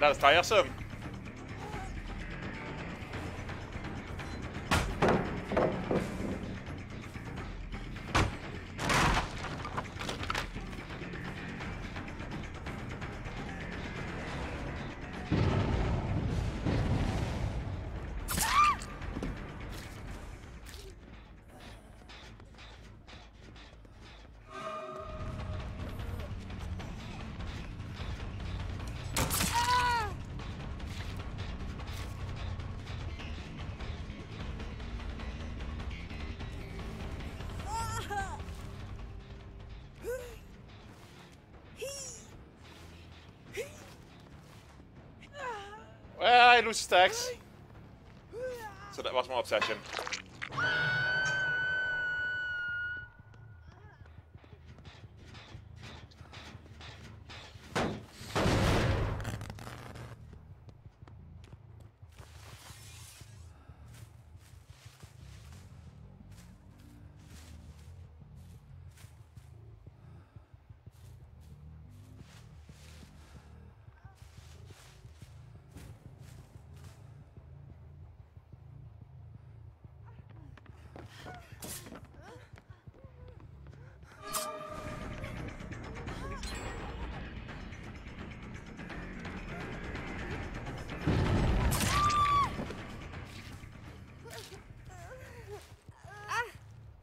That was, that I lose stacks. So that was my obsession.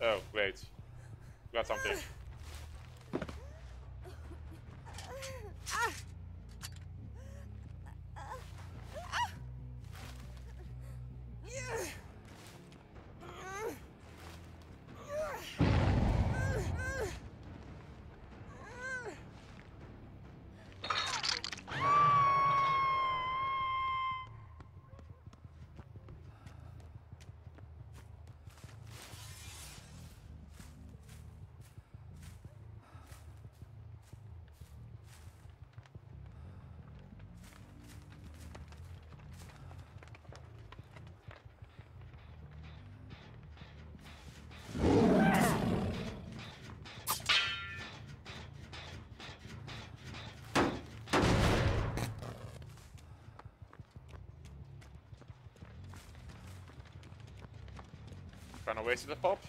Oh, wait. Got something. Run away to the pop.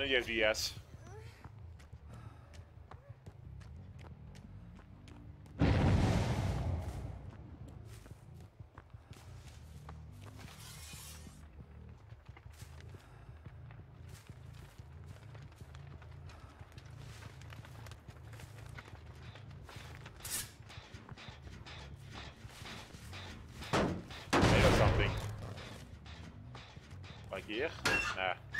Know you have. Nee, something. Like hier? Nah.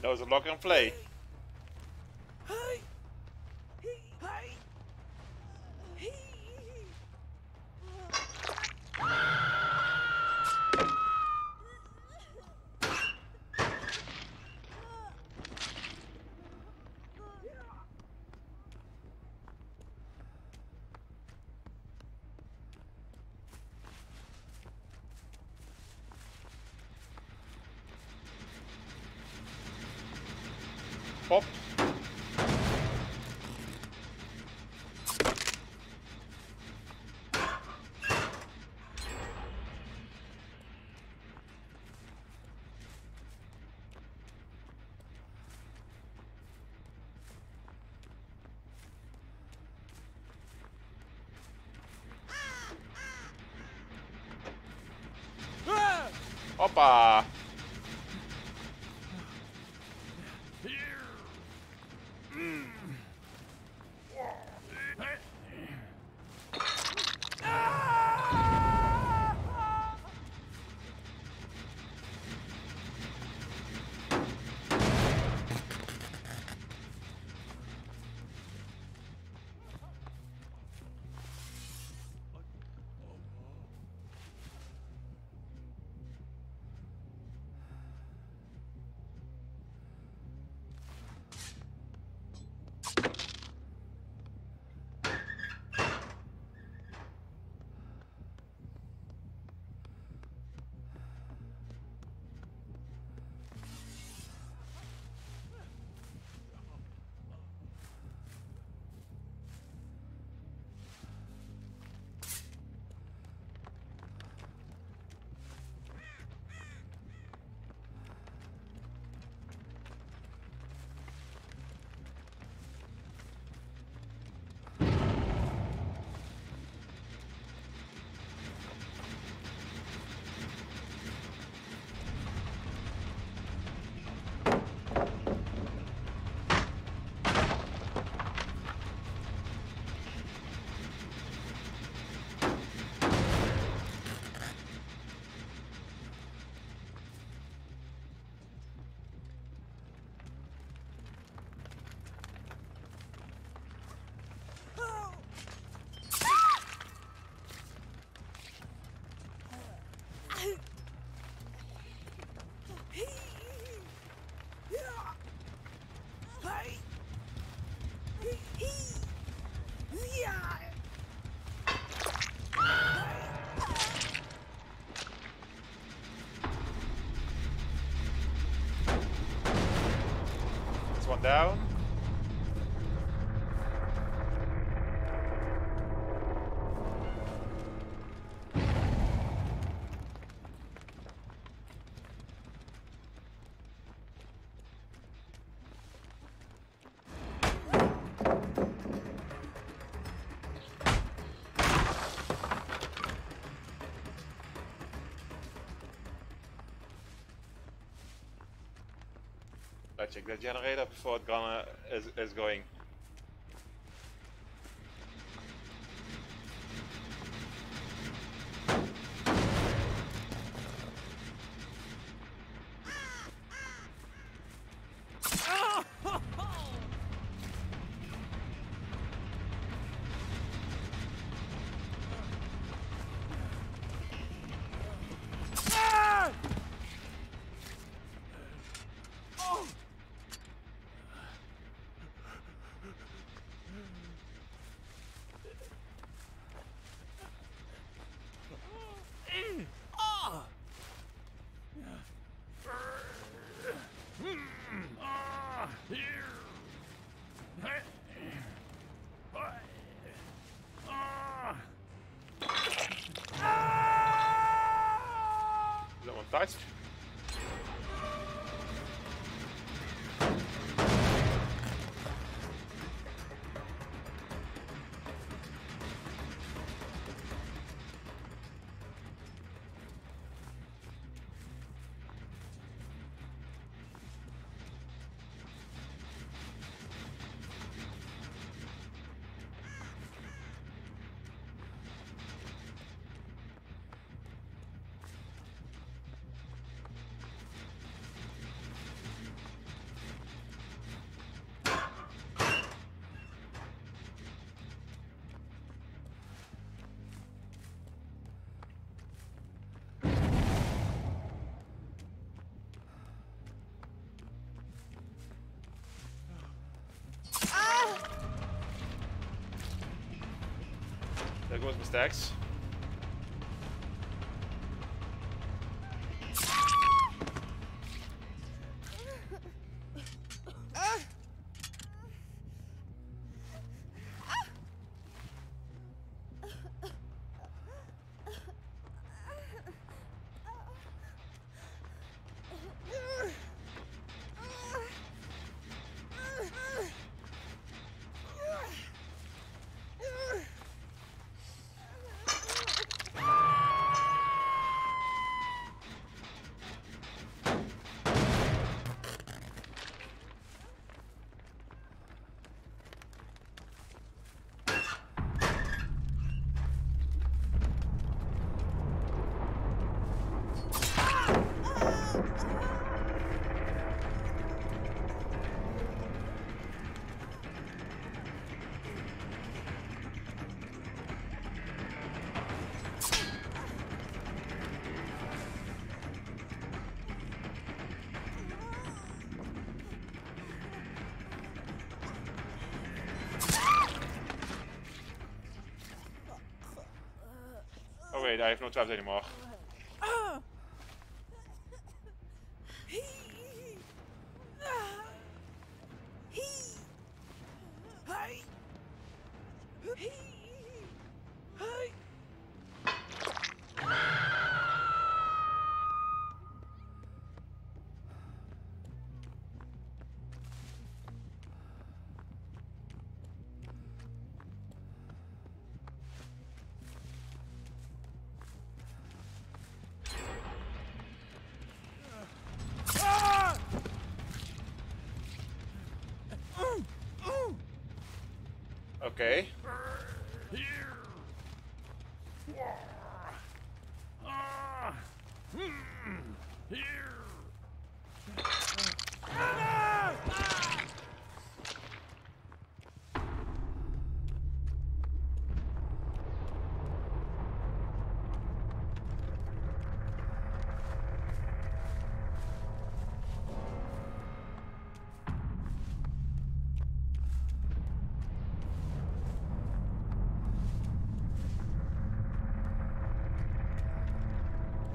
I know it's a lock and play. Pop. Hoppa! Down. Check the generator before it gonna is, is going. Is goes my stacks. Wait, I have no traps anymore. Okay.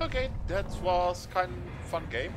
Okay, that was kind of fun game.